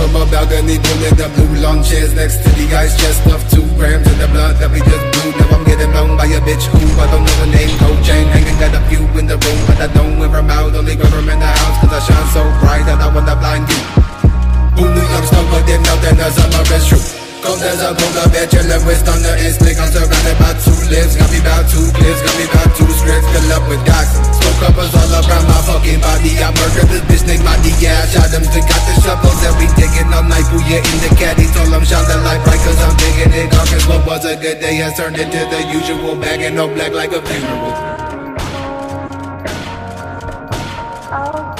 from a balcony, pulling the blue long chairs next to the ice chest of two grams in the blood that we just blew. Now I'm getting blown by a bitch who I don't know the name. Gold chain hanging, got a few in the room, but I don't wear them out. Only wear them in the house, cause I shine so bright that I wanna blind you. Who knew I'm stuck, but didn't know that the summer is true. Cold as a polar bear, chillin' with thunder and slick. I'm surrounded by two lips, got me about two clips, got me about two scripts, fill up with docs. Smoke up us all around my fucking body. I murdered this bitch named I'm like Booyah in the caddy? Told I'm shine the light cause I'm digging it gone Cause what was a good day has turned into the usual. Bagging and no black like a funeral. Oh.